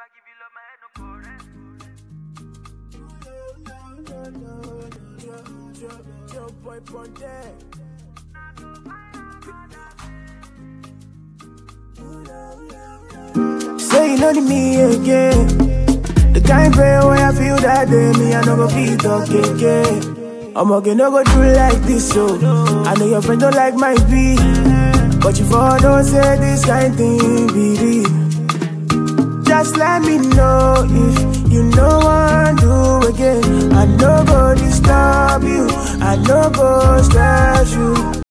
I give you love, my. Say you know me again. The kind prayer where I feel that day, me I no go feel talk again. I'm okay, no go through like this, so I know your friend don't like my beat, but you for don't say this kind thing be real. I no go disturb you, I no go stress you.